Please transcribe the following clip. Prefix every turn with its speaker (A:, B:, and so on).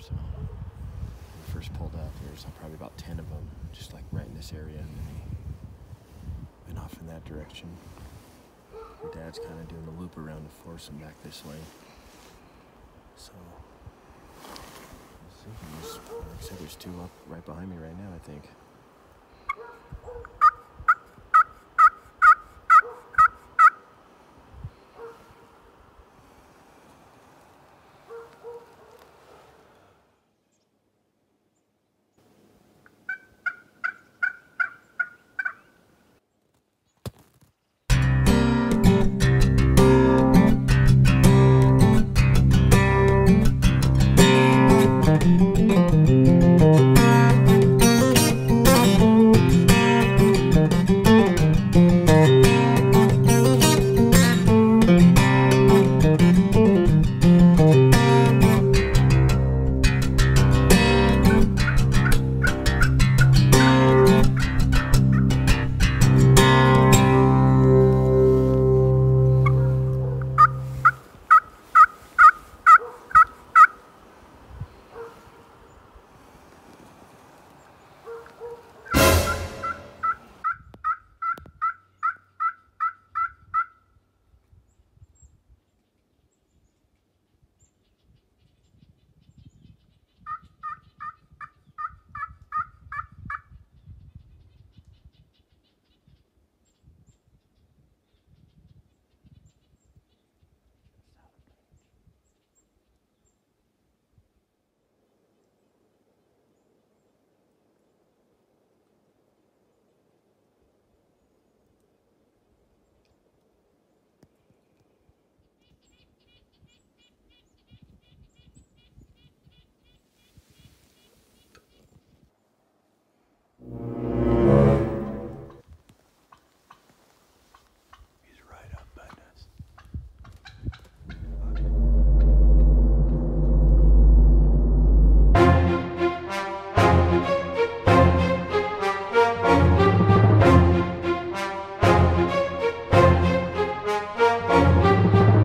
A: So when we first pulled up, there's probably about 10 of them, just like right in this area. And then they went off in that direction. My dad's kind of doing the loop around to force them back this way. So, let's see. There's, like I said, there's two up right behind me right now, I think.